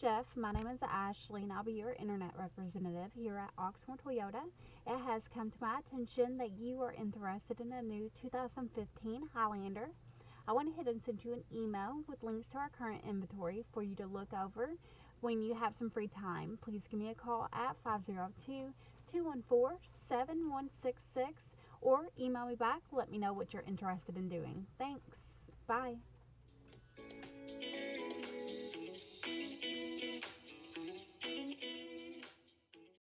Jeff. My name is Ashley, and I'll be your internet representative here at Oxmoor Toyota. It has come to my attention that you are interested in a new 2015 Highlander. I went ahead and sent you an email with links to our current inventory for you to look over when you have some free time. Please give me a call at 502 214 7166 or email me back. Let me know what you're interested in doing. Thanks. Bye.